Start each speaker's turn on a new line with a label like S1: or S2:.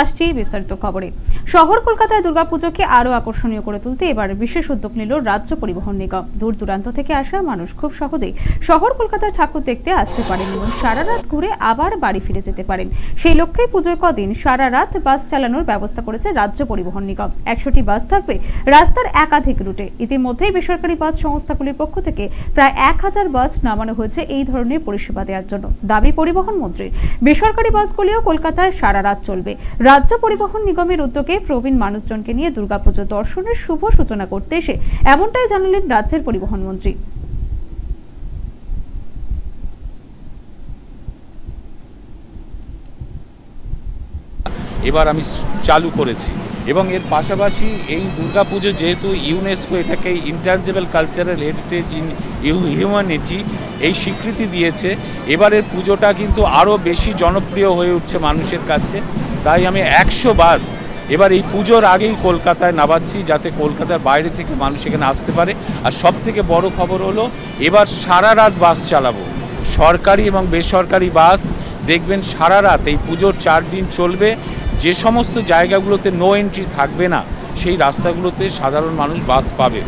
S1: আসছি বিস্তারিত খবরে। শহর কলকাতায় দুর্গাপুজোকে আরও আকর্ষণীয় করে তুলতে এবার বিশেষ উদ্যোগ নিল রাজ্য পরিবহন নিগম। দূর দূরান্ত থেকে আসা মানুষ খুব সহজেই শহর কলকাতার ঠাকুর দেখতে আসতে পারেন এবং সারা রাত ঘুরে আবার বাড়ি ফিরে যেতে পারেন। সেই লক্ষ্যে পুজোয় কদিন সারা রাত বাস চালানোর ব্যবস্থা করেছে রাজ্য পরিবহন নিগম। একশোটি বাস থাকবে রাস্তার একাধিক রুটে। ইতিমধ্যেই বেসরকারি বাস সংস্থাগুলির পক্ষ থেকে প্রায় এক হাজার বাস নামানো হয়েছে এই ধরনের পরিষেবা দেওয়ার জন্য। দাবি পরিবহন মন্ত্রীর। বেসরকারি বাসগুলিও কলকাতায় সারা রাত চলবে। রাজ্য পরিবহন নিগমের উদ্যোগে প্রবীণ মানুষজনকে নিয়ে দুর্গাপুজো দর্শনের শুভ সূচনা করতে এসে এমনটাই জানালেন রাজ্যের পরিবহন মন্ত্রী।
S2: এবার আমি চালু করেছি এবং এর পাশাপাশি এই দুর্গাপুজো যেহেতু ইউনেস্কো এটাকে intangible cultural heritage in humanity এই স্বীকৃতি দিয়েছে, এবারের পুজোটা কিন্তু আরও বেশি জনপ্রিয় হয়ে উঠছে মানুষের কাছে। তাই আমি একশো বাস এবার এই পুজোর আগেই কলকাতায় নামাচ্ছি যাতে কলকাতার বাইরে থেকে মানুষ এখানে আসতে পারে। আর সব থেকে বড় খবর হলো, এবার সারা রাত বাস চালাবো। সরকারি এবং বেসরকারি বাস, দেখবেন সারা রাত এই পুজোর চার দিন চলবে। যে সমস্ত জায়গাগুলোতে নো এন্ট্রি থাকবে না, সেই রাস্তাগুলোতে সাধারণ মানুষ বাস পাবে।